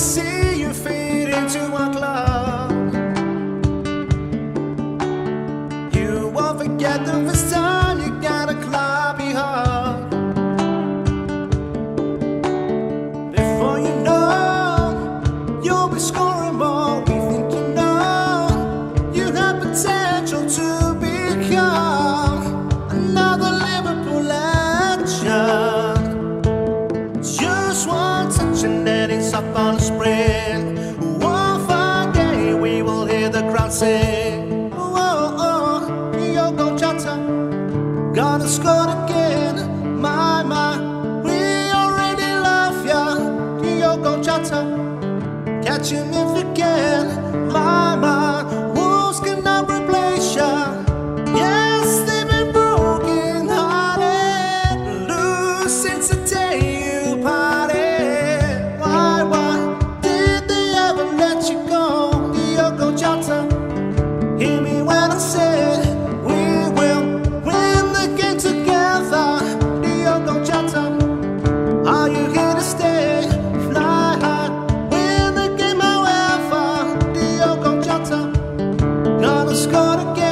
see pracy oh, oh, oh Gonna score again, my, my. We already love ya Catch him if you can, my, my. Let's go again.